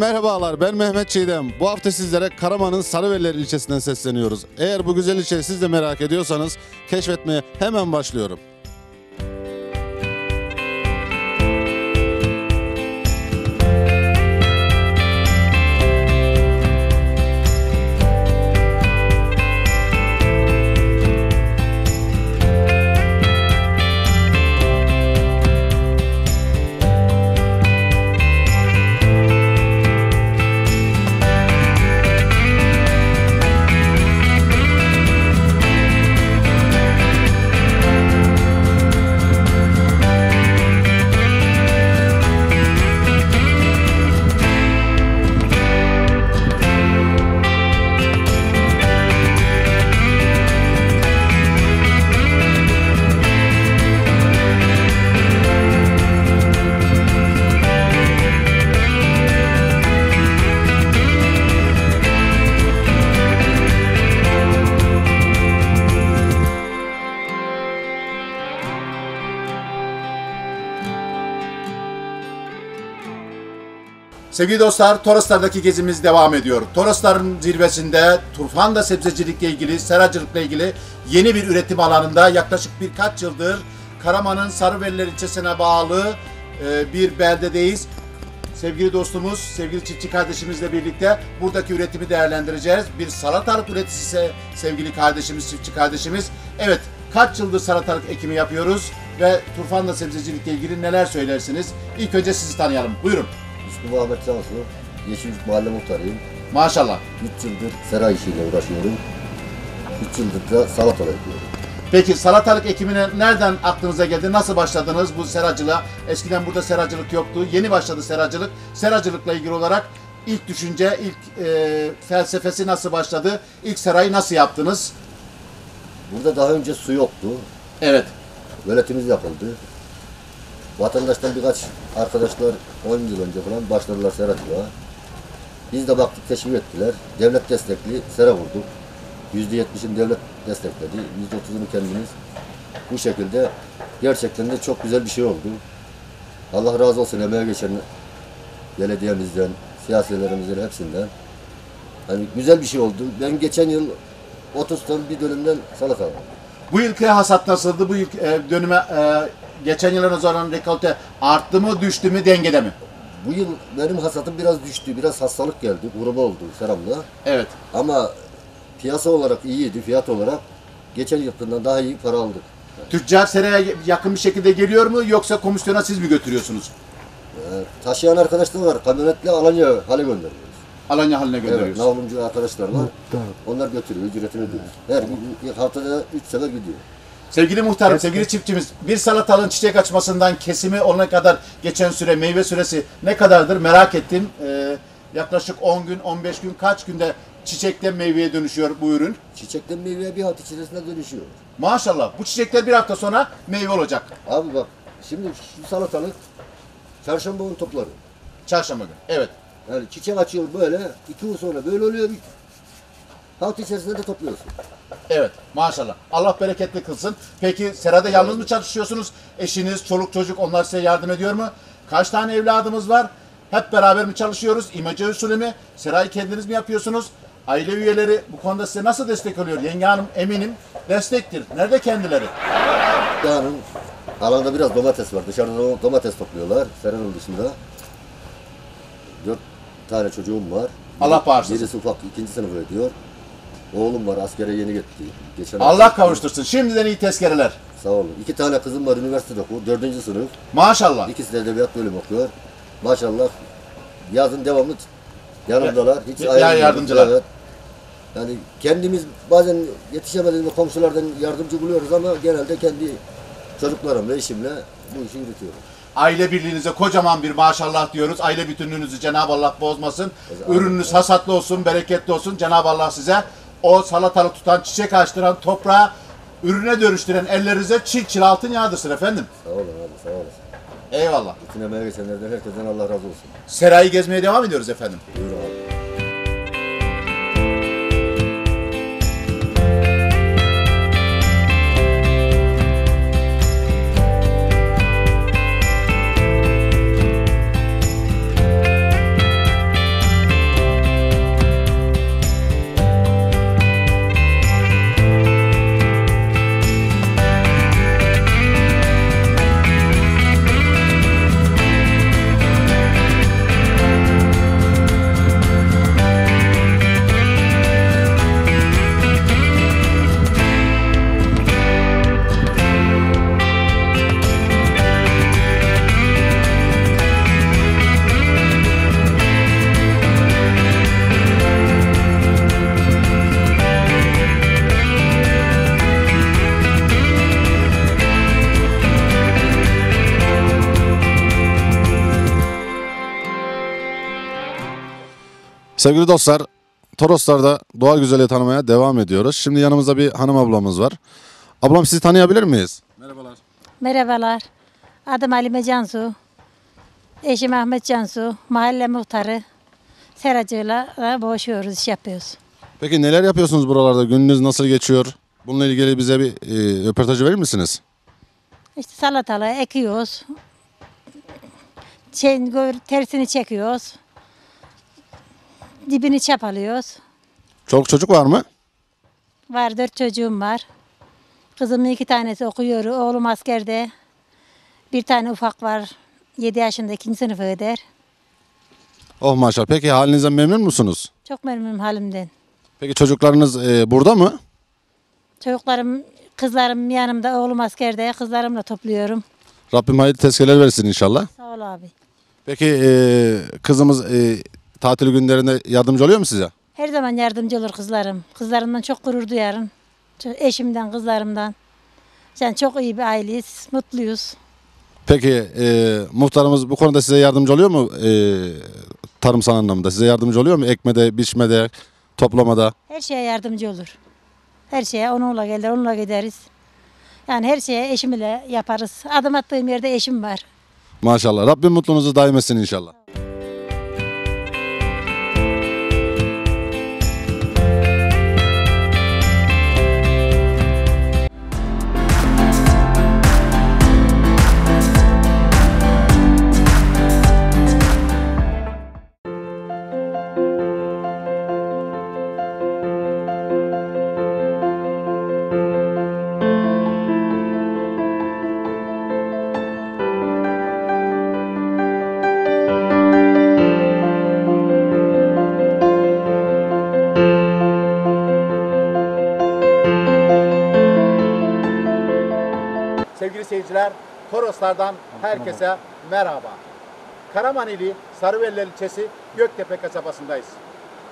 merhabalar ben Mehmet Çiğdem. Bu hafta sizlere Karaman'ın Sarıveller ilçesinden sesleniyoruz. Eğer bu güzel ilçeyi siz de merak ediyorsanız keşfetmeye hemen başlıyorum. Sevgili dostlar, Toroslar'daki gezimiz devam ediyor. Torosların zirvesinde Turfanda sebzecilikle ilgili, seracılıkla ilgili yeni bir üretim alanında yaklaşık birkaç yıldır Karaman'ın Sarıveller ilçesine bağlı e, bir beldedeyiz. Sevgili dostumuz, sevgili çiftçi kardeşimizle birlikte buradaki üretimi değerlendireceğiz. Bir salatalık üreticisi sevgili kardeşimiz, çiftçi kardeşimiz. Evet, kaç yıldır salatalık ekimi yapıyoruz ve Turfanda sebzecilikle ilgili neler söylersiniz? İlk önce sizi tanıyalım. Buyurun. İsmim Ahmet Cansu. Yeşilyurt Mahalle Muhtarıyım. Maşallah. 3 yıldır sera işiyle uğraşıyorum. 3 yıldır da salata yapıyorum. Peki salatalık ekimine nereden aklınıza geldi? Nasıl başladınız bu seracılığa? Eskiden burada seracılık yoktu. Yeni başladı seracılık. Seracılıkla ilgili olarak ilk düşünce, ilk e, felsefesi nasıl başladı? İlk serayı nasıl yaptınız? Burada daha önce su yoktu. Evet. Yönetimimiz yapıldı. Vatandaştan birkaç arkadaşlar 10 yıl önce falan başladılar seracılığa. Biz de baktık teşvik ettiler. Devlet destekli sera vurduk. %70'ini devlet destekledi. %30'unu kendimiz. Bu şekilde gerçekten de çok güzel bir şey oldu. Allah razı olsun emeğe geçen belediyemizden, siyasilerimizden hepsinden. Hani güzel bir şey oldu. Ben geçen yıl 30 ton bir dönümden salata aldım. Bu yılki hasat nasıldı? Bu yıl e, dönüme e, geçen yılın nazaran rekolte arttı mı, düştü mü, dengede mi? Bu yıl benim hasatım biraz düştü. Biraz hastalık geldi. Kuruma oldu seramda. Evet. Ama piyasa olarak iyiydi. Fiyat olarak geçen yılından daha iyi para aldık. Tüccar seraya yakın bir şekilde geliyor mu yoksa komisyona siz mi götürüyorsunuz? Ee, taşıyan arkadaşlar var. Kamyonetle Alanya hale gönderiyoruz. Alanya haline Evet, gönderiyoruz. navlumcu arkadaşlar var. Onlar götürüyor, ücretini ödüyor. Her gün haftada 3 sefer gidiyor. Sevgili muhtarım, sevgili çiftçimiz, bir salatalığın çiçek açmasından kesimi olana kadar geçen süre, meyve süresi ne kadardır merak ettim. Ee, yaklaşık 10 gün, 15 gün, kaç günde çiçekten meyveye dönüşüyor bu ürün? Çiçekten meyveye bir hafta içerisinde dönüşüyor. Maşallah, bu çiçekler bir hafta sonra meyve olacak. Abi bak, şimdi şu salatalık çarşamba günü toplarım. Çarşamba günü. Evet. Yani çiçek açıyor böyle, iki yıl sonra böyle oluyor. Hafta içerisinde de topluyorsun. Evet, maşallah. Allah bereketli kılsın. Peki serada yalnız mı çalışıyorsunuz? Eşiniz, çoluk çocuk onlar size yardım ediyor mu? Kaç tane evladımız var? Hep beraber mi çalışıyoruz? İmece usulü mü? Serayı kendiniz mi yapıyorsunuz? Aile üyeleri bu konuda size nasıl destek oluyor? Yenge Hanım eminim destektir. Nerede kendileri? Dağının alanda biraz domates var. Dışarıda do- domates topluyorlar seranın dışında. Dört tane çocuğum var. Allah bağışlasın. Birisi ufak ikinci sınıf ödüyor. Oğlum var askere yeni gitti. Geçen Allah hafta- kavuştursun. Şimdiden iyi tezkereler. Sağ olun. İki tane kızım var üniversitede okuyor. Dördüncü sınıf. Maşallah. İkisi de edebiyat bölümü okuyor. Maşallah yazın devamlı yanımdalar. Hiç Ya- ayrılmıyoruz. yardımcılar. Evet. Yani kendimiz bazen yetişemediğimiz komşulardan yardımcı buluyoruz ama genelde kendi çocuklarımla, eşimle bu işi yürütüyoruz. Aile birliğinize kocaman bir maşallah diyoruz. Aile bütünlüğünüzü Cenab-ı Allah bozmasın. Ürününüz hasatlı olsun, bereketli olsun. Cenab-ı Allah size o salatalık tutan, çiçek açtıran, toprağa ürüne dönüştüren ellerinize çil çil altın yağdırsın efendim. Sağ olun abi, sağ olasın. Eyvallah. Bütün emeğe geçenlerden herkesten Allah razı olsun. Serayı gezmeye devam ediyoruz efendim. Buyurun abi. Sevgili dostlar, Toroslar'da doğal güzelliği tanımaya devam ediyoruz. Şimdi yanımızda bir hanım ablamız var. Ablam sizi tanıyabilir miyiz? Merhabalar. Merhabalar. Adım Halime Cansu. Eşim Ahmet Cansu. Mahalle muhtarı. Seracıyla boğuşuyoruz, iş yapıyoruz. Peki neler yapıyorsunuz buralarda? Gününüz nasıl geçiyor? Bununla ilgili bize bir e, röportajı verir misiniz? İşte salatalığı ekiyoruz. Gör- tersini çekiyoruz. Dibini çapalıyoruz. Çoluk çocuk var mı? Var dört çocuğum var. Kızımın iki tanesi okuyor. Oğlum askerde. Bir tane ufak var. Yedi yaşında ikinci sınıfı öder. Oh maşallah. Peki halinizden memnun musunuz? Çok memnunum halimden. Peki çocuklarınız e, burada mı? Çocuklarım, kızlarım yanımda, oğlum askerde, kızlarımla topluyorum. Rabbim hayırlı tezkereler versin inşallah. Sağ ol abi. Peki e, kızımız e, tatil günlerinde yardımcı oluyor mu size? Her zaman yardımcı olur kızlarım. Kızlarımdan çok gurur duyarım. Çok- Eşimden, kızlarımdan. Yani çok iyi bir aileyiz, mutluyuz. Peki e, muhtarımız bu konuda size yardımcı oluyor mu? E, tarımsal anlamda size yardımcı oluyor mu? Ekmede, biçmede, toplamada. Her şeye yardımcı olur. Her şeye onunla gelir, onunla gideriz. Yani her şeye eşimle yaparız. Adım attığım yerde eşim var. Maşallah. Rabbim mutluluğunuzu daim etsin inşallah. Seyirciler, Toroslardan herkese merhaba. Karaman ili Sarıveller ilçesi Göktepe kasabasındayız.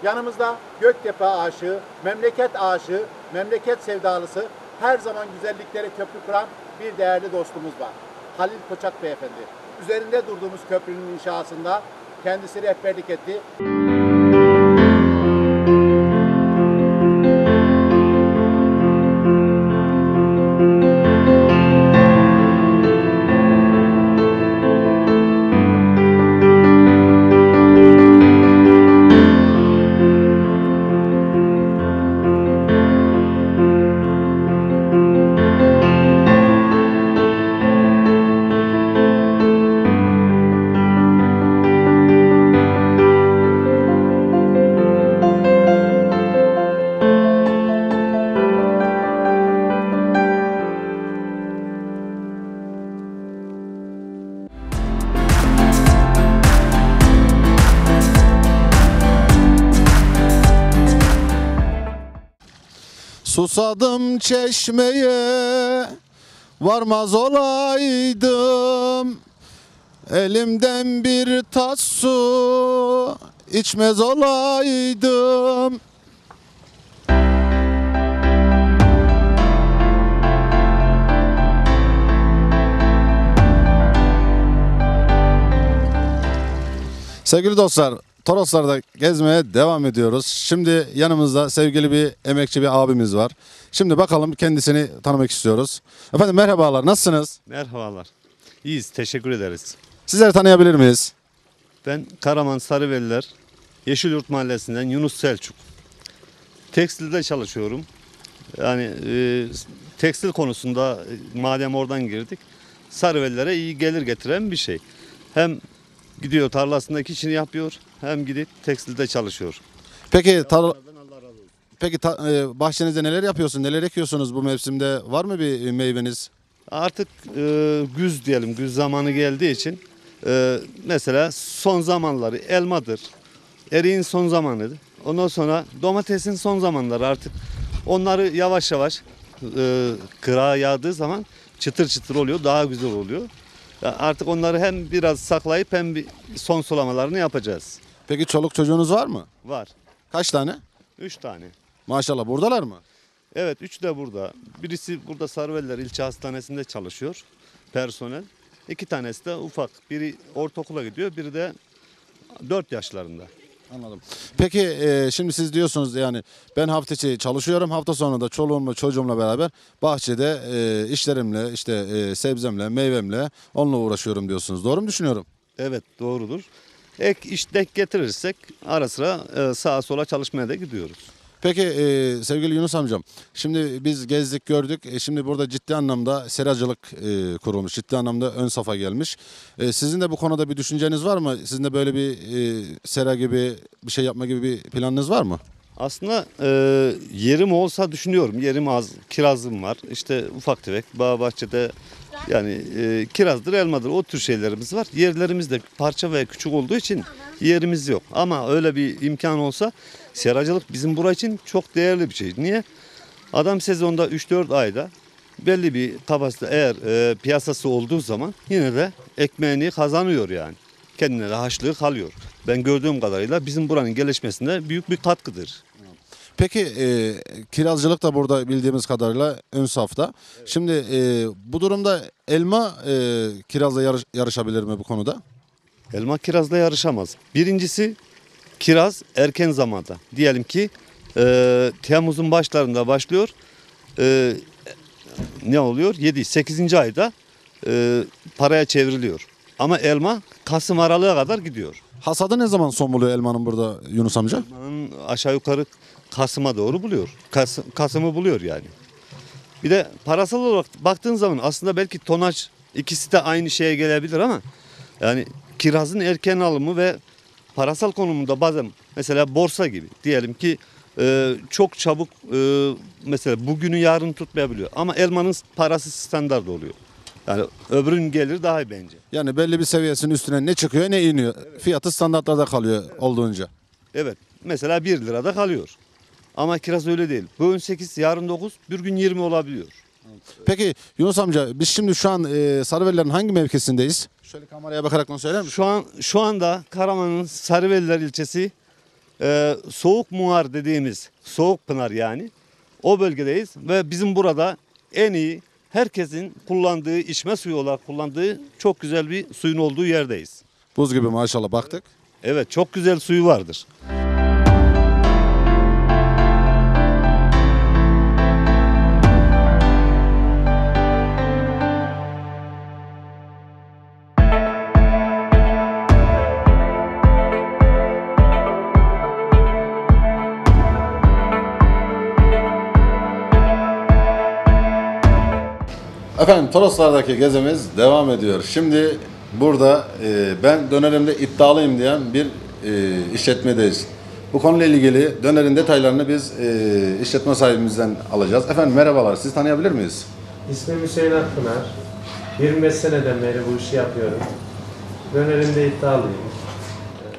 Yanımızda Göktepe aşığı, memleket aşığı, memleket sevdalısı, her zaman güzelliklere köprü kuran bir değerli dostumuz var. Halil Koçak Beyefendi. Üzerinde durduğumuz köprünün inşasında kendisi rehberlik etti. Susadım çeşmeye varmaz olaydım. Elimden bir tas su içmez olaydım. Sevgili dostlar, Toroslar'da gezmeye devam ediyoruz. Şimdi yanımızda sevgili bir emekçi bir abimiz var. Şimdi bakalım kendisini tanımak istiyoruz. Efendim merhabalar, nasılsınız? Merhabalar. İyiyiz, teşekkür ederiz. Sizleri tanıyabilir miyiz? Ben Karaman Sarıveliler, Yeşilyurt Mahallesi'nden Yunus Selçuk. Tekstilde çalışıyorum. Yani e, tekstil konusunda e, madem oradan girdik, Sarıvelilere iyi gelir getiren bir şey. Hem gidiyor tarlasındaki işini yapıyor, hem gidip tekstilde çalışıyor. Peki tar- Peki ta- e, bahçenizde neler yapıyorsun? Neler ekiyorsunuz bu mevsimde? Var mı bir meyveniz? Artık e, güz diyelim, güz zamanı geldiği için e, mesela son zamanları elmadır, eriğin son zamanıdır. Ondan sonra domatesin son zamanları artık onları yavaş yavaş e, kırağa yağdığı zaman çıtır çıtır oluyor, daha güzel oluyor. Ya Artık onları hem biraz saklayıp hem bir son sulamalarını yapacağız. Peki çoluk çocuğunuz var mı? Var. Kaç tane? Üç tane. Maşallah buradalar mı? Evet, üç de burada. Birisi burada Sarıveller İlçe Hastanesi'nde çalışıyor personel. İki tanesi de ufak. Biri ortaokula gidiyor, biri de 4 yaşlarında. Anladım. Peki e, şimdi siz diyorsunuz yani ben hafta içi çalışıyorum hafta sonu da çoluğumla çocuğumla beraber bahçede e, işlerimle işte e, sebzemle meyvemle onunla uğraşıyorum diyorsunuz. Doğru mu düşünüyorum? Evet doğrudur. Ek iş denk getirirsek ara sıra e, sağa sola çalışmaya da gidiyoruz. Peki e, sevgili Yunus amcam şimdi biz gezdik gördük E, şimdi burada ciddi anlamda seracılık e, kurulmuş ciddi anlamda ön safa gelmiş. E, sizin de bu konuda bir düşünceniz var mı? Sizin de böyle bir e, sera gibi bir şey yapma gibi bir planınız var mı? Aslında e, yerim olsa düşünüyorum. Yerim az, kirazım var. İşte ufak tefek bağ bahçede yani e, kirazdır, elmadır o tür şeylerimiz var. Yerlerimiz de parça ve küçük olduğu için yerimiz yok. Ama öyle bir imkan olsa seracılık bizim bura için çok değerli bir şey. Niye? Adam sezonda 3-4 ayda belli bir kapasite eğer e, piyasası olduğu zaman yine de ekmeğini kazanıyor yani. Kendine de haşlığı kalıyor. Ben gördüğüm kadarıyla bizim buranın gelişmesinde büyük bir katkıdır. Peki e, kirazcılık da burada bildiğimiz kadarıyla ön safta. Şimdi e, bu durumda elma e, kirazla yarış- yarışabilir mi bu konuda? Elma kirazla yarışamaz. Birincisi kiraz erken zamanda. Diyelim ki e, Temmuz'un başlarında başlıyor. E, ne oluyor? 7-8. ayda e, paraya çevriliyor. Ama elma Kasım aralığa kadar gidiyor. Hasadı ne zaman son buluyor elmanın burada Yunus amca? Elmanın aşağı yukarı Kasım'a doğru buluyor. Kas, Kasım'ı buluyor yani. Bir de parasal olarak baktığın zaman aslında belki tonaj ikisi de aynı şeye gelebilir ama yani kirazın erken alımı ve parasal konumunda bazen mesela borsa gibi diyelim ki e, çok çabuk e, mesela bugünü yarın tutmayabiliyor ama elmanın parası standart oluyor. Yani öbürün gelir daha iyi bence. Yani belli bir seviyesinin üstüne ne çıkıyor ne iniyor. Fiyatı standartlarda kalıyor olduğunca. Evet. Mesela 1 lirada kalıyor. Ama kiraz öyle değil. Bugün 8, yarın 9, bir gün 20 olabiliyor. Peki Yunus amca biz şimdi şu an e, Sarıvelilerin hangi mevkisindeyiz? Şöyle kameraya bakarak söyler misin? Şu an şu anda Karaman'ın Sarıveliler ilçesi e, Soğuk Muğar dediğimiz Soğuk Pınar yani. O bölgedeyiz ve bizim burada en iyi herkesin kullandığı içme suyu olarak kullandığı çok güzel bir suyun olduğu yerdeyiz. Buz gibi maşallah baktık. Evet çok güzel suyu vardır. Efendim Toroslar'daki gezimiz devam ediyor. Şimdi burada e, ben dönerimde iddialıyım diyen bir e, işletmedeyiz. Bu konuyla ilgili dönerin detaylarını biz e, işletme sahibimizden alacağız. Efendim merhabalar, sizi tanıyabilir miyiz? İsmim Hüseyin Akpınar. 25 seneden beri bu işi yapıyorum. Dönerimde iddialıyım.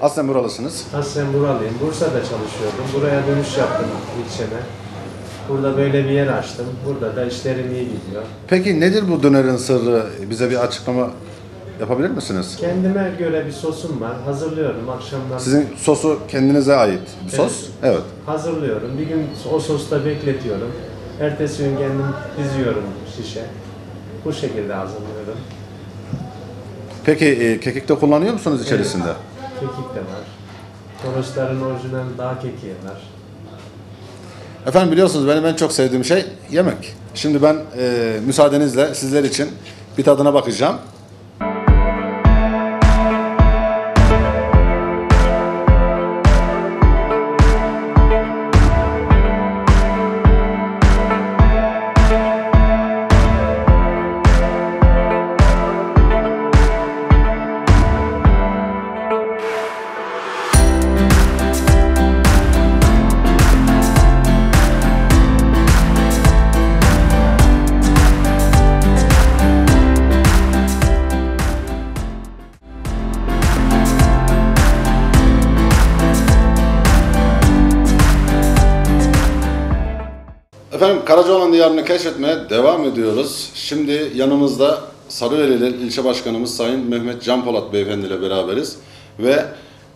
Aslen buralısınız. Aslen buralıyım. Bursa'da çalışıyordum. Buraya dönüş yaptım ilçeme. Burada böyle bir yer açtım. Burada da işlerim iyi gidiyor. Peki nedir bu dönerin sırrı? Bize bir açıklama yapabilir misiniz? Kendime göre bir sosum var. Hazırlıyorum akşamdan. Sizin sosu kendinize ait bir sos. Evet. Hazırlıyorum. Bir gün o sosta bekletiyorum. Ertesi gün kendim diziyorum şişe. Bu şekilde hazırlıyorum. Peki e, kekik de kullanıyor musunuz içerisinde? Kekik de var. Torosların orijinal dağ kekiği var. Efendim biliyorsunuz benim en çok sevdiğim şey yemek. Şimdi ben e, müsaadenizle sizler için bir tadına bakacağım. Efendim Karacaoğlan diyarını keşfetmeye devam ediyoruz. Şimdi yanımızda Sarıveli'li ilçe başkanımız Sayın Mehmet Can Polat beyefendi ile beraberiz. Ve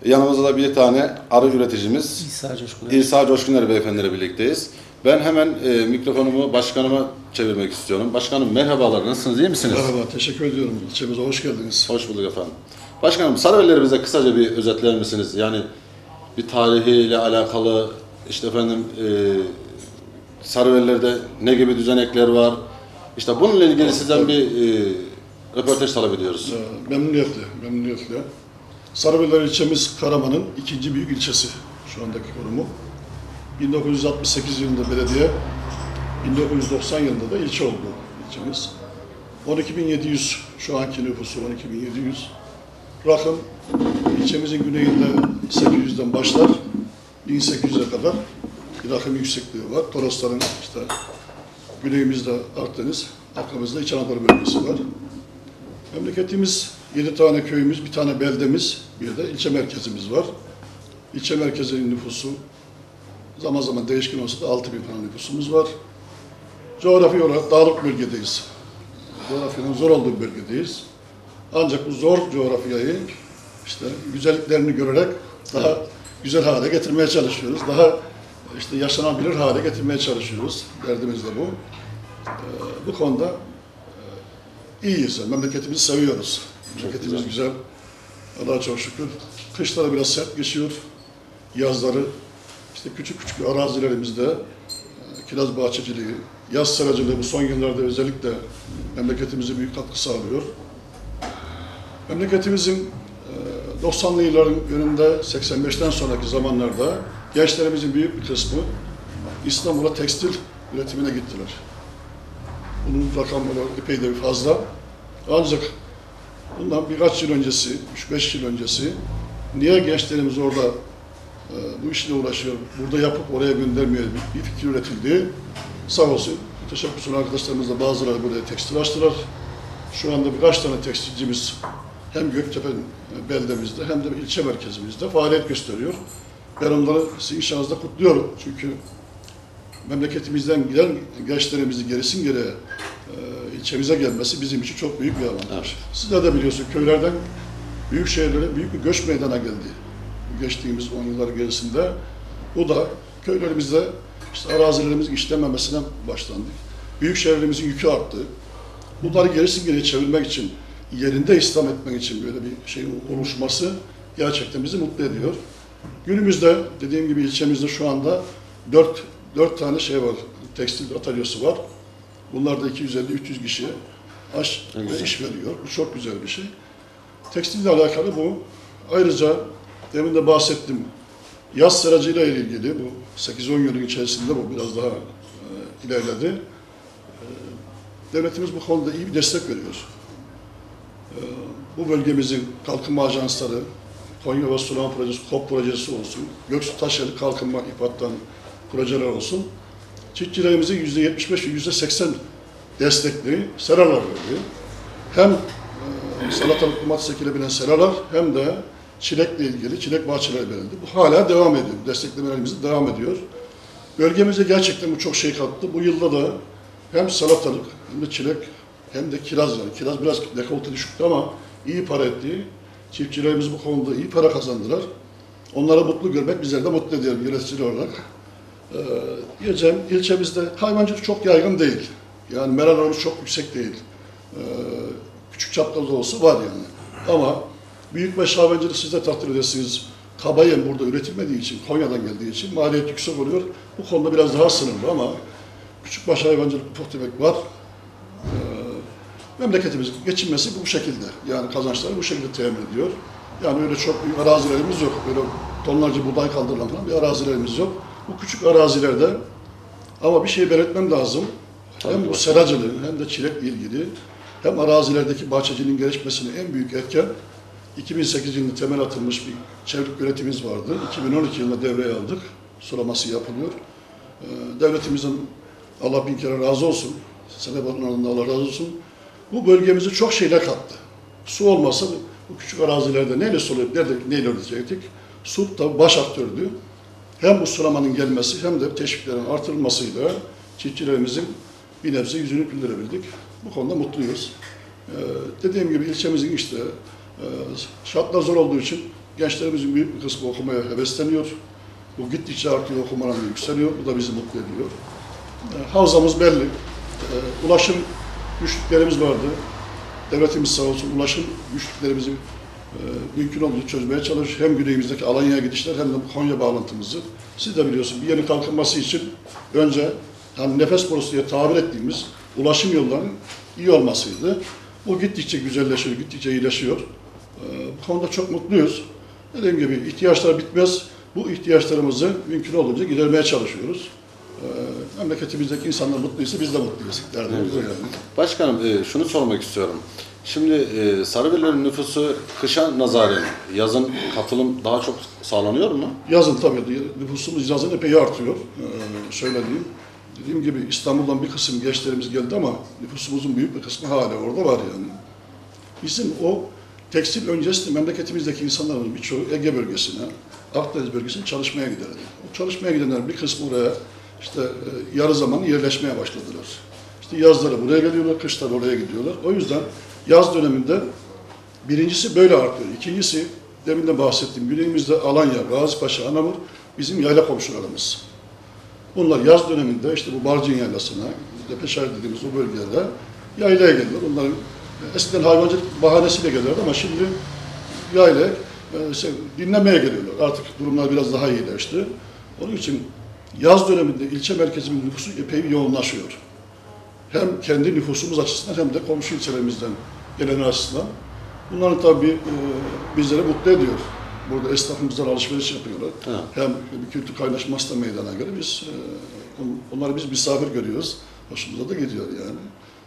yanımızda da bir tane arı üreticimiz İsa Coşkun. İsa Coşkuner beyefendi ile birlikteyiz. Ben hemen e, mikrofonumu başkanıma çevirmek istiyorum. Başkanım merhabalar, nasılsınız, iyi misiniz? Merhaba, teşekkür ediyorum. İlçemize hoş geldiniz. Hoş bulduk efendim. Başkanım Sarıvelileri bize kısaca bir özetler misiniz? Yani bir tarihiyle alakalı işte efendim e, Sarıveliler'de ne gibi düzenekler var? İşte bununla ilgili sizden bir e, röportaj talep ediyoruz. Ee, Memnuniyetle, memnuniyetle. Sarıbeyler ilçemiz Karaman'ın ikinci büyük ilçesi şu andaki konumu. 1968 yılında belediye, 1990 yılında da ilçe oldu ilçemiz. 12.700 şu anki nüfusu 12.700. Rakım ilçemizin güneyinde 800'den başlar, 1800'e kadar bir rakım yüksekliği var. Torosların işte güneyimizde Akdeniz, arkamızda İç Anadolu bölgesi var. Memleketimiz 7 tane köyümüz, bir tane beldemiz, bir de ilçe merkezimiz var. İlçe merkezinin nüfusu zaman zaman değişken olsa da 6 bin falan nüfusumuz var. Coğrafi olarak dağlık bölgedeyiz. Coğrafyanın zor olduğu bir bölgedeyiz. Ancak bu zor coğrafyayı işte güzelliklerini görerek daha güzel hale getirmeye çalışıyoruz. Daha işte yaşanabilir hale getirmeye çalışıyoruz. Derdimiz de bu. Ee, bu konuda İyiyiz. yani, Memleketimizi seviyoruz. Memleketimiz güzel. Allah'a çok şükür. Kışları biraz sert geçiyor. Yazları işte küçük küçük arazilerimizde e, kiraz bahçeciliği, yaz seracılığı bu son yıllarda özellikle memleketimize büyük katkı sağlıyor. Memleketimizin e, 90'lı yılların yönünde 85'ten sonraki zamanlarda gençlerimizin büyük bir kısmı İstanbul'a tekstil üretimine gittiler. Bunun rakamları epey de bir fazla. Ancak bundan birkaç yıl öncesi, 3-5 yıl öncesi niye gençlerimiz orada e, bu işle uğraşıyor, burada yapıp oraya göndermiyor bir, fikir üretildi. Sağ olsun teşekkürsün arkadaşlarımızla bazıları buraya tekstil açtılar. Şu anda birkaç tane tekstilcimiz hem Göktepe beldemizde hem de ilçe merkezimizde faaliyet gösteriyor. Ben onları sizin şahınızda kutluyorum. Çünkü memleketimizden giden gençlerimizin gerisin geriye e, ilçemize gelmesi bizim için çok büyük bir avantaj. Sizler de biliyorsunuz köylerden büyük şehirlere büyük bir göç meydana geldi. Geçtiğimiz 10 yıllar gerisinde. Bu da köylerimizde işte arazilerimizin işlememesine başlandı. Büyük şehirlerimizin yükü arttı. Bunları gerisin geriye çevirmek için, yerinde İslam etmek için böyle bir şeyin oluşması gerçekten bizi mutlu ediyor. Günümüzde dediğim gibi ilçemizde şu anda dört, dört tane şey var, tekstil atölyesi var. Bunlar da 250-300 kişiye aş ve iş veriyor. Bu çok güzel bir şey. Tekstille alakalı bu. Ayrıca demin de bahsettim. Yaz seracıyla ilgili bu 8-10 yılın içerisinde bu biraz daha e, ilerledi. E, devletimiz bu konuda iyi bir destek veriyor. E, bu bölgemizin kalkınma ajansları, Konya ve Sulama Projesi, KOP projesi olsun, Göksu Taşyeli Kalkınma İPAD'dan projeler olsun. Çiftçilerimizin yüzde 75 ve yüzde 80 destekli seralar verdi. Hem e, salatalık domates ekilebilen seralar hem de çilekle ilgili çilek bahçeleri verildi. Bu hala devam ediyor. Desteklemelerimiz devam ediyor. Bölgemize gerçekten bu çok şey kattı. Bu yılda da hem salatalık hem de çilek hem de kiraz yani. Kiraz biraz dekolte düşüktü ama iyi para etti. Çiftçilerimiz bu konuda iyi para kazandılar. Onları mutlu görmek bizleri de mutlu ediyor yönetici olarak. Ee, diyeceğim ilçemizde hayvancılık çok yaygın değil. Yani meral oranı çok yüksek değil. Ee, küçük çapta da olsa var yani. Ama büyükbaş hayvancılık siz de takdir edersiniz. Kabayem burada üretilmediği için, Konya'dan geldiği için maliyet yüksek oluyor. Bu konuda biraz daha sınırlı ama küçükbaş hayvancılık ufak tefek var. Memleketimizin geçinmesi bu şekilde. Yani kazançları bu şekilde temin ediyor. Yani öyle çok büyük arazilerimiz yok. Böyle tonlarca buğday kaldırılan falan bir arazilerimiz yok. Bu küçük arazilerde ama bir şey belirtmem lazım. Hem bu seracılığın hem de çilekle ilgili hem arazilerdeki bahçeciliğin gelişmesine en büyük etken 2008 yılında temel atılmış bir çevrelik üretimimiz vardı. 2012 yılında devreye aldık. Sulaması yapılıyor. Ee, Devletimizin Allah bin kere razı olsun. Sebep Allah razı olsun. Bu bölgemize çok şeyler kattı. Su olmasa bu küçük arazilerde neyle sulayıp nerede, neyle üretecektik? Su da baş aktördü. Hem bu sulamanın gelmesi hem de teşviklerin artırılmasıyla çiftçilerimizin bir nebze yüzünü güldürebildik. Bu konuda mutluyuz. Ee, dediğim gibi ilçemizin işte e, şartlar zor olduğu için gençlerimizin büyük bir kısmı okumaya hevesleniyor. Bu gittikçe artıyor, okuma oranı yükseliyor. Bu da bizi mutlu ediyor. E, havzamız belli. E, ulaşım güçlüklerimiz vardı. Devletimiz sağ olsun ulaşım güçlüklerimizi mümkün olduğu çözmeye çalışıyoruz. Hem güneyimizdeki Alanya'ya gidişler hem de Konya bağlantımızı. Siz de biliyorsunuz bir yerin kalkınması için önce hani nefes borusu diye tabir ettiğimiz ulaşım yollarının iyi olmasıydı. Bu gittikçe güzelleşiyor, gittikçe iyileşiyor. Ee, Bu konuda çok mutluyuz. Dediğim gibi ihtiyaçlar bitmez. Bu ihtiyaçlarımızı mümkün olduğunca gidermeye çalışıyoruz. Memleketimizdeki insanlar mutluysa biz de mutluyuz. Derdimiz o yani. Başkanım e, şunu sormak istiyorum. Şimdi e, Sarıvelilerin nüfusu kışa nazaren yazın katılım daha çok sağlanıyor mu? Yazın tabii nüfusumuz yazın epey artıyor. Ee, şöyle diyeyim. Dediğim gibi İstanbul'dan bir kısım gençlerimiz geldi ama nüfusumuzun büyük bir kısmı hala orada var yani. Bizim o tekstil öncesi memleketimizdeki insanların birçoğu Ege bölgesine, Akdeniz bölgesine çalışmaya giderdi. O çalışmaya gidenler bir kısmı oraya işte e, yarı zaman yerleşmeye başladılar. İşte yazları buraya geliyorlar, kışları oraya gidiyorlar. O yüzden yaz döneminde Birincisi böyle artıyor. İkincisi demin de bahsettiğim güneyimizde Alanya, Gazipaşa, Anamur bizim yayla komşularımız. Bunlar yaz döneminde işte bu Barcın Yaylası'na, Depeşer dediğimiz o bölgelere yaylaya geliyor. Onların eskiden hayvancılık bahanesiyle geliyorlar ama şimdi yaylaya e, şey, dinlemeye geliyorlar. Artık durumlar biraz daha iyileşti. Onun için yaz döneminde ilçe merkezimizin nüfusu epey yoğunlaşıyor. Hem kendi nüfusumuz açısından hem de komşu ilçelerimizden gelen açısından. Bunların tabii e, bizleri mutlu ediyor. Burada esnafımızdan alışveriş yapıyorlar. Evet. Hem bir kültür kaynaşması da meydana göre biz e, on- onları biz misafir görüyoruz. Hoşumuza da gidiyor yani.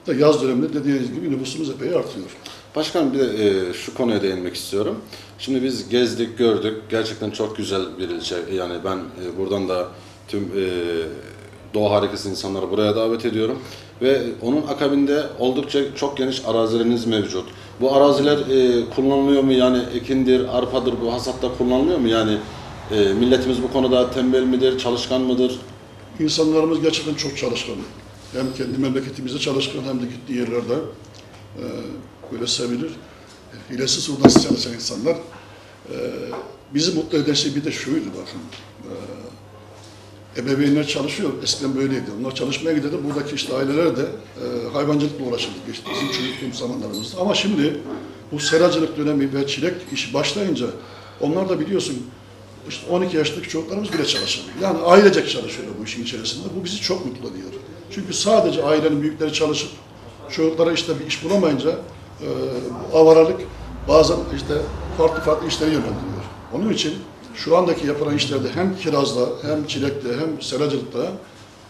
Da yaz döneminde dediğiniz gibi nüfusumuz epey artıyor. Başkanım bir de e, şu konuya değinmek istiyorum. Şimdi biz gezdik, gördük. Gerçekten çok güzel bir ilçe. Yani ben e, buradan da tüm e, Doğu Harikası insanları buraya davet ediyorum. Ve onun akabinde oldukça çok geniş arazileriniz mevcut. Bu araziler e, kullanılıyor mu? Yani ekindir, arpadır bu hasatta kullanılıyor mu? Yani e, milletimiz bu konuda tembel midir, çalışkan mıdır? İnsanlarımız gerçekten çok çalışkan. Hem kendi memleketimizde çalışkan hem de gittiği yerlerde e, böyle sevilir. Hilesiz surdasız çalışan insanlar. E, bizi mutlu eden şey bir de şuydu bakın. E, ebeveynler çalışıyor. Eskiden böyleydi. Onlar çalışmaya giderdi. Buradaki işte aileler de e, hayvancılıkla uğraşırdık işte bizim çocukluğumuz zamanlarımızda. Ama şimdi bu seracılık dönemi ve çilek işi başlayınca onlar da biliyorsun işte 12 yaşındaki çocuklarımız bile çalışıyor. Yani ailecek çalışıyor bu işin içerisinde. Bu bizi çok mutlu ediyor. Çünkü sadece ailenin büyükleri çalışıp çocuklara işte bir iş bulamayınca e, avaralık bazen işte farklı farklı işlere yönlendiriyor. Onun için şu andaki yapılan işlerde hem kirazda hem çilekte hem seracılıkta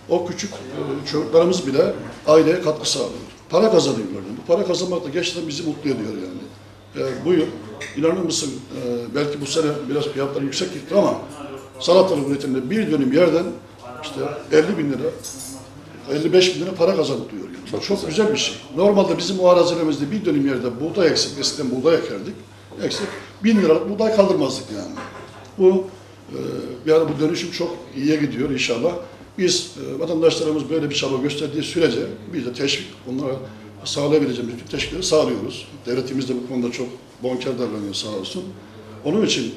o küçük e, çocuklarımız bile aileye katkı sağlıyor. Para kazanıyorlar. Yani. Bu para kazanmak da gerçekten bizi mutlu ediyor yani. E, bu yıl inanır mısın e, belki bu sene biraz fiyatlar yüksek gitti ama salatalık üretiminde bir dönüm yerden işte 50 bin lira 55 bin lira para kazanıp diyor. Yani. Çok, çok güzel bir şey. Normalde bizim o arazilerimizde bir dönüm yerde buğday eksik, eskiden buğday ekerdik. Eksik. Bin liralık buğday kaldırmazdık yani. Bu e, yani bu dönüşüm çok iyiye gidiyor inşallah. Biz e, vatandaşlarımız böyle bir çaba gösterdiği sürece biz de teşvik onlara sağlayabileceğimiz bütün teşvikleri sağlıyoruz. Devletimiz de bu konuda çok bonker davranıyor sağ olsun. Onun için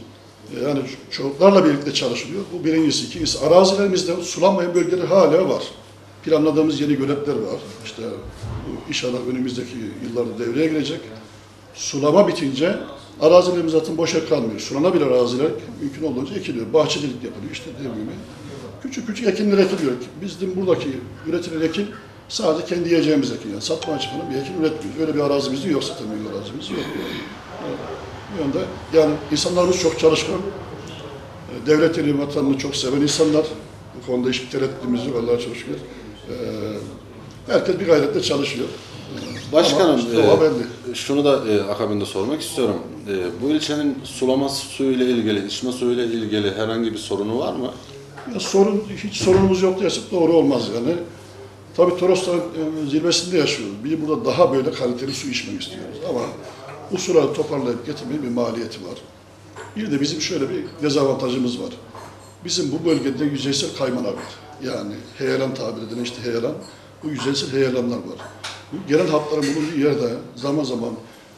e, yani çocuklarla birlikte çalışılıyor. Bu birincisi. ikincisi arazilerimizde sulanmayan bölgeler hala var. Planladığımız yeni göletler var. İşte inşallah önümüzdeki yıllarda devreye girecek. Sulama bitince arazilerimiz zaten boşa kalmıyor. Sulanabilir araziler mümkün olduğunca ekiliyor. Bahçecilik yapılıyor işte dediğim gibi. Küçük küçük ekinler ekiliyor. Bizim buradaki üretilen ekin sadece kendi yiyeceğimiz ekin. Yani satmaya çıkan bir ekin üretmiyoruz. Öyle bir arazimiz yok zaten bir arazimiz yok. Yani. Bu yönde yani insanlarımız çok çalışkan. E, Devletini, vatanını çok seven insanlar. Bu konuda hiçbir tereddütümüz yok Allah'a çok şükür. E, herkes bir gayretle çalışıyor. Başkanım, Ama işte doğa e, belli. Şunu da e, akabinde sormak istiyorum. E, bu ilçenin sulama suyuyla ilgili, içme suyuyla ilgili herhangi bir sorunu var mı? Ya sorun, hiç sorunumuz yok desek doğru olmaz yani. Tabii Torosların e, zirvesinde yaşıyoruz. Biz burada daha böyle kaliteli su içmek istiyoruz ama bu suları toparlayıp getirmenin bir maliyeti var. Bir de bizim şöyle bir dezavantajımız var. Bizim bu bölgede yüzeysel kaymalar var. Yani heyelan tabir edilen işte heyelan. Bu yüzeysel heyelanlar var. Bu gelen hatların bulunduğu yerde zaman zaman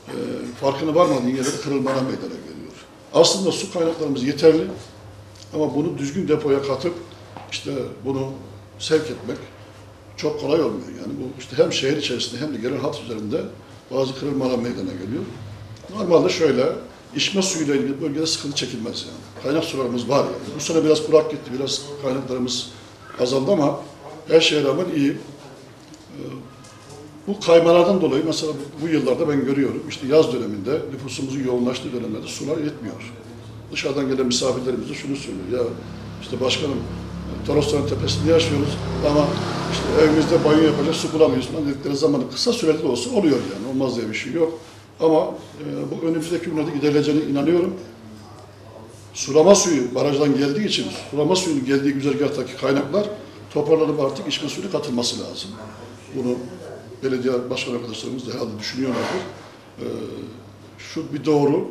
e, farkına varmadığın yerde kırılmalar meydana geliyor. Aslında su kaynaklarımız yeterli. Ama bunu düzgün depoya katıp işte bunu sevk etmek çok kolay olmuyor. Yani bu işte hem şehir içerisinde hem de genel hat üzerinde bazı kırılmalar meydana geliyor. Normalde şöyle, içme suyuyla ilgili bölgede sıkıntı çekilmez yani. Kaynak sularımız var yani. Bu sene biraz kurak gitti, biraz kaynaklarımız azaldı ama her şeye rağmen iyi. Bu kaymalardan dolayı mesela bu yıllarda ben görüyorum işte yaz döneminde nüfusumuzun yoğunlaştığı dönemlerde sular yetmiyor. Dışarıdan gelen misafirlerimiz de şunu söylüyor ya işte başkanım Torosların tepesinde yaşıyoruz ama işte evimizde banyo yapacak su bulamıyoruz falan dedikleri zaman kısa süreli de olsa oluyor yani olmaz diye bir şey yok. Ama e, bu önümüzdeki günlerde giderileceğine inanıyorum. Sulama suyu barajdan geldiği için sulama suyunun geldiği güzergahtaki kaynaklar toparlanıp artık içme suyuna katılması lazım. Bunu belediye başkan arkadaşlarımız da herhalde düşünüyorlardır. Ee, şu bir doğru,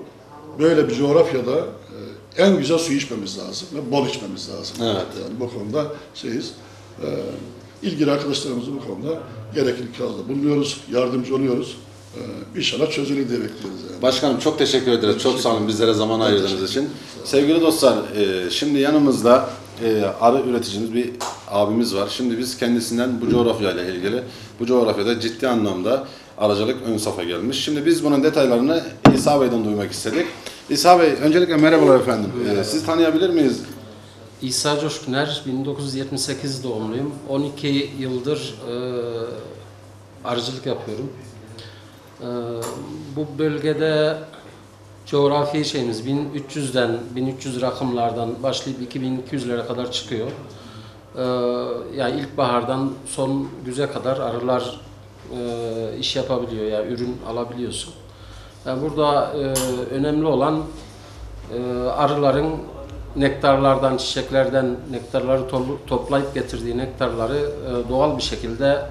böyle bir coğrafyada e, en güzel suyu içmemiz lazım ve bol içmemiz lazım. Evet. Yani bu konuda şeyiz. Ee, ilgili arkadaşlarımızı bu konuda gerekli ikazda bulunuyoruz, yardımcı oluyoruz. Ee, inşallah çözülür diye bekliyoruz yani. Başkanım çok teşekkür ederiz. Çok sağ olun bizlere zaman ayırdığınız için. Sevgili dostlar, e, şimdi yanımızda e, arı üreticimiz bir abimiz var. Şimdi biz kendisinden bu coğrafyayla ilgili, bu coğrafyada ciddi anlamda arıcılık ön safa gelmiş. Şimdi biz bunun detaylarını İsa Bey'den duymak istedik. İsa Bey, öncelikle merhabalar efendim. E, sizi tanıyabilir miyiz? İsa Coşkuner, 1978 doğumluyum. 12 yıldır e, arıcılık yapıyorum. E, bu bölgede coğrafi şeyimiz 1300'den, 1300 rakımlardan başlayıp 2200'lere kadar çıkıyor. E, yani ilkbahardan son güze kadar arılar e, iş yapabiliyor, yani ürün alabiliyorsun. Yani burada e, önemli olan e, arıların nektarlardan, çiçeklerden nektarları to- toplayıp getirdiği nektarları e, doğal bir şekilde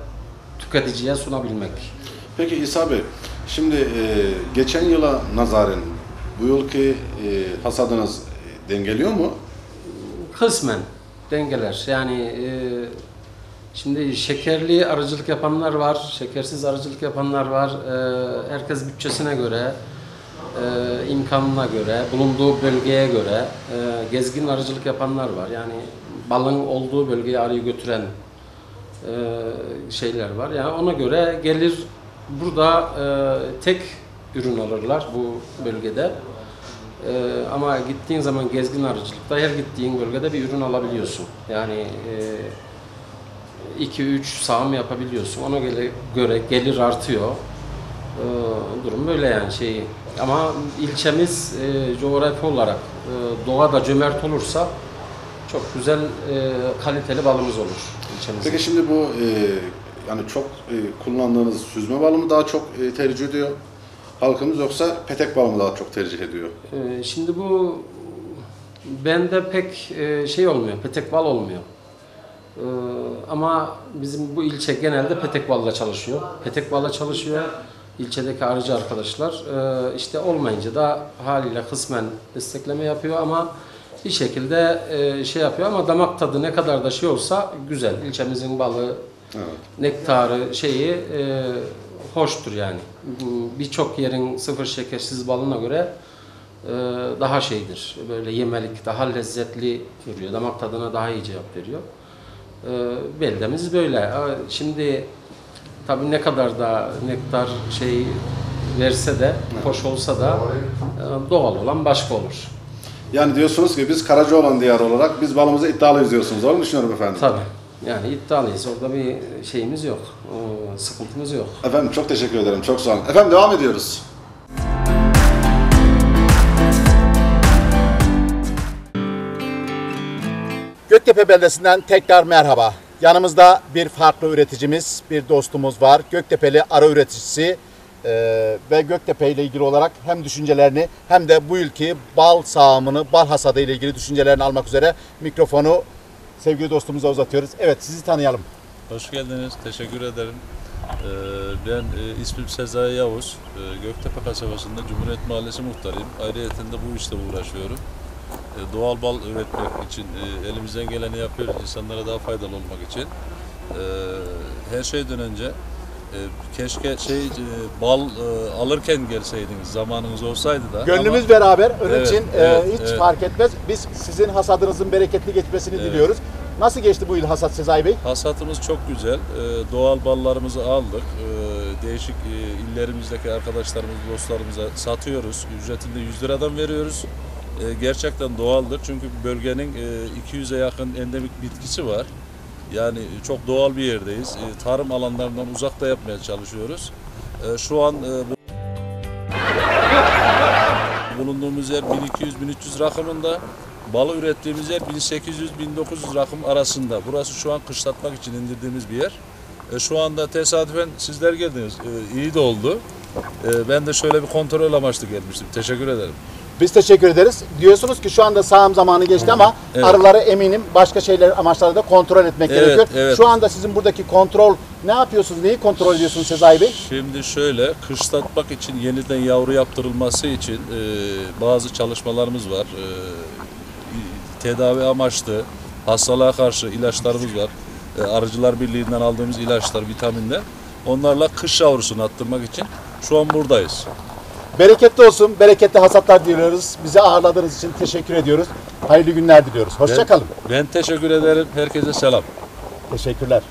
tüketiciye sunabilmek. Peki İsa Bey, şimdi e, geçen yıla nazaran bu yılki e, hasadınız e, dengeliyor mu? Kısmen dengeler. Yani e, şimdi şekerli arıcılık yapanlar var, şekersiz arıcılık yapanlar var. E, herkes bütçesine göre, e, imkanına göre, bulunduğu bölgeye göre e, gezgin arıcılık yapanlar var. Yani balın olduğu bölgeye arıyı götüren e, şeyler var. Yani ona göre gelir burada e, tek ürün alırlar bu bölgede. E, ama gittiğin zaman gezgin arıcılıkta her gittiğin bölgede bir ürün alabiliyorsun. Yani 2-3 sağım yapabiliyorsun. Ona göre, göre gelir artıyor. E, durum böyle yani şey. Ama ilçemiz e, coğrafi olarak e, doğa cömert olursa çok güzel e, kaliteli balımız olur ilçemizde. Peki şimdi bu e, yani çok e, kullandığınız süzme balı mı daha çok e, tercih ediyor halkımız yoksa petek balı mı daha çok tercih ediyor? Ee, Şimdi bu bende pek e, şey olmuyor, petek bal olmuyor. Ee, Ama bizim bu ilçe genelde petek balla çalışıyor. Petek balla çalışıyor ilçedeki arıcı arkadaşlar. Ee, işte olmayınca da haliyle kısmen destekleme yapıyor ama bir şekilde e, şey yapıyor ama damak tadı ne kadar da şey olsa güzel. İlçemizin balı, nektarı şeyi e, hoştur yani. Birçok yerin sıfır şekersiz balına göre e, daha şeydir. Böyle yemelik, daha lezzetli duruyor. Damak tadına daha iyi cevap veriyor. E, beldemiz böyle. Şimdi tabii ne kadar da nektar şey verse de, hoş olsa da e, doğal olan başka olur. Yani diyorsunuz ki biz Karacaoğlan diyarı olarak biz balımıza iddialıyız diyorsunuz. Mu düşünüyorum efendim? Tabii. Yani iddialıyız. Orada bir şeyimiz yok. e, Sıkıntımız yok. Efendim çok teşekkür ederim. Çok sağ olun. Efendim devam ediyoruz. Göktepe beldesinden tekrar merhaba. Yanımızda bir farklı üreticimiz, bir dostumuz var. Göktepe'li ara üreticisi Ee, ve Göktepe ile ilgili olarak hem düşüncelerini hem de bu ülkeyi bal sağımını, bal hasadı ile ilgili düşüncelerini almak üzere mikrofonu sevgili dostumuza uzatıyoruz. Evet sizi tanıyalım. Hoş geldiniz. Teşekkür ederim. Ee, ben e, ismim Sezai Yavuz. Ee, Göktepe kasabasında Cumhuriyet Mahallesi muhtarıyım. Ayrıyeten de bu işle uğraşıyorum. Ee, doğal bal üretmek için e, elimizden geleni yapıyoruz. insanlara daha faydalı olmak için. Her şeyden önce keşke şey e, bal e, alırken gelseydiniz zamanınız olsaydı da. Gönlümüz Ama- beraber. Onun Evet, için evet, e, hiç evet. fark etmez. Biz sizin hasadınızın bereketli geçmesini Evet. diliyoruz. Nasıl geçti bu yıl hasat Sezai Bey? Hasatımız çok güzel. Ee, doğal ballarımızı aldık. Ee, değişik e, illerimizdeki arkadaşlarımız, dostlarımıza satıyoruz. Ücretini de 100 liradan veriyoruz. Gerçekten doğaldır çünkü bölgenin e, 200'e yakın endemik bitkisi var. Yani çok doğal bir yerdeyiz. E, tarım alanlarından uzakta yapmaya çalışıyoruz. E, şu an e, bu bulunduğumuz yer 1200-1300 rakımında. Balı ürettiğimiz yer 1800-1900 rakım arasında. Burası şu an kışlatmak için indirdiğimiz bir yer. E, şu anda tesadüfen sizler geldiniz. E, iyi de oldu. Ben de şöyle bir kontrol amaçlı gelmiştim. Teşekkür ederim. Biz teşekkür ederiz. Diyorsunuz ki şu anda sağım zamanı geçti ama Evet. arıları eminim başka şeyler amaçlarda da kontrol etmek Evet, gerekiyor. evet. Şu anda sizin buradaki kontrol ne yapıyorsunuz? Neyi kontrol ediyorsunuz Sezai Bey? Şimdi şöyle kışlatmak için yeniden yavru yaptırılması için e, bazı çalışmalarımız var. E, tedavi amaçlı hastalığa karşı ilaçlarımız var. E, Arıcılar Birliği'nden aldığımız ilaçlar, vitaminler. Onlarla kış yavrusunu attırmak için şu an buradayız. Bereketli olsun, bereketli hasatlar diliyoruz. Bizi ağırladığınız için teşekkür ediyoruz. Hayırlı günler diliyoruz. Hoşçakalın. Ben teşekkür ederim. Herkese selam. Teşekkürler.